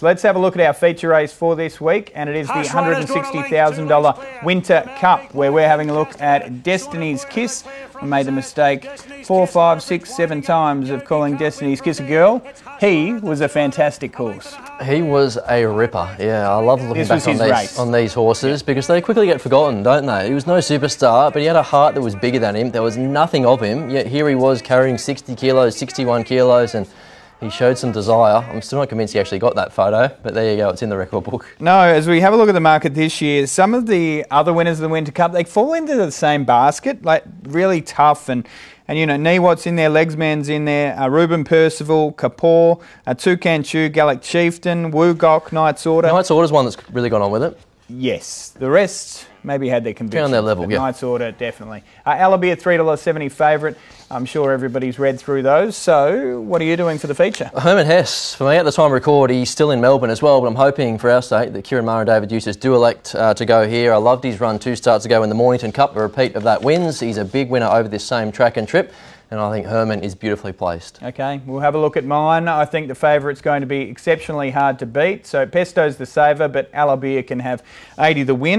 Let's have a look at our feature race for this week, and it is the $160,000 Winter Cup, where we're having a look at Destiny's Kiss. I made the mistake four, five, six, seven times of calling Destiny's Kiss a girl. He was a fantastic horse. He was a ripper. Yeah, I love looking This back on these, race. on these horses because they quickly get forgotten, don't they? He was no superstar, but he had a heart that was bigger than him. There was nothing of him, yet here he was carrying 60 kilos, 61 kilos, and he showed some desire. I'm still not convinced he actually got that photo, but there you go, it's in the record book. No, as we have a look at the market this year, some of the other winners of the Winter Cup, they fall into the same basket, like really tough and and you know, Niwat's in there, Legsman's in there, uh, Ruben Percival, Kapoor, uh, Toucan Chu, Gallic Chieftain, Wu Wugok, Knight's Order. Knight's Order's one that's really gone on with it. Yes, the rest maybe had their convictions. their level, but yeah. Knight's Order, definitely. Uh, Allaby at $3.70 favourite. I'm sure everybody's read through those. So, what are you doing for the feature? Herman Hess, for me at the time of record, he's still in Melbourne as well, but I'm hoping for our sake that Ciaron Maher and David Eustace do elect uh, to go here. I loved his run two starts ago in the Mornington Cup, a repeat of that wins. He's a big winner over this same track and trip, and I think Herman is beautifully placed. Okay, we'll have a look at mine. I think the favourite's going to be exceptionally hard to beat. So, Pesto's the saver, but Alabia can have 80 the win.